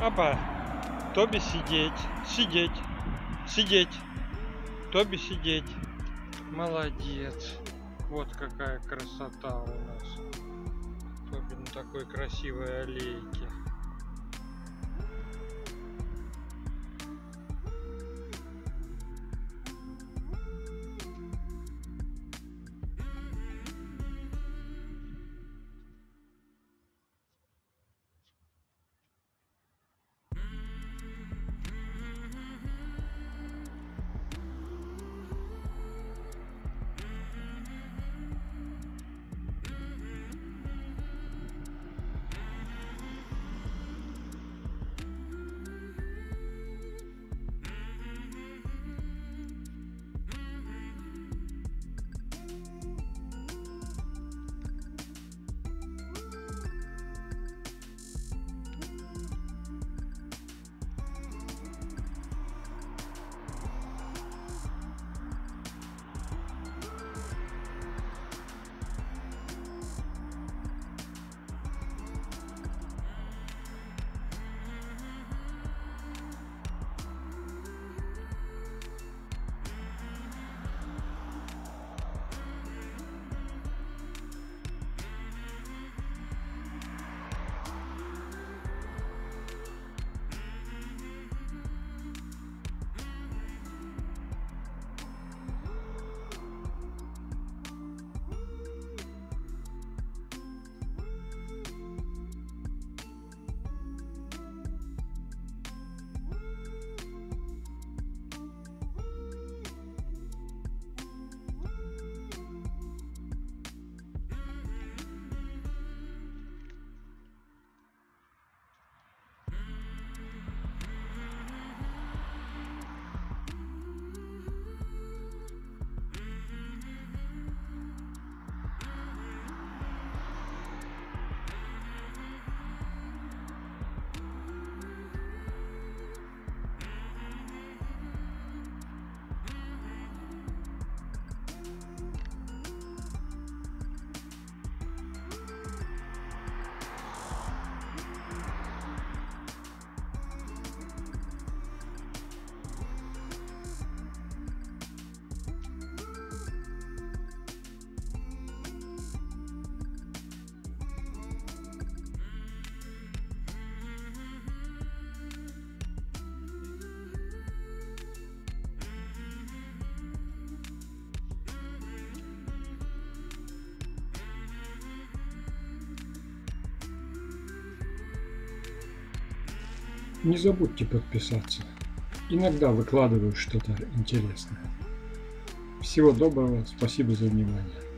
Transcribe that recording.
Опа. Тоби сидеть, сидеть, сидеть. Тоби сидеть. Молодец. Вот какая красота у нас. Тоби на такой красивой аллейке. Не забудьте подписаться. Иногда выкладываю что-то интересное. Всего доброго, спасибо за внимание.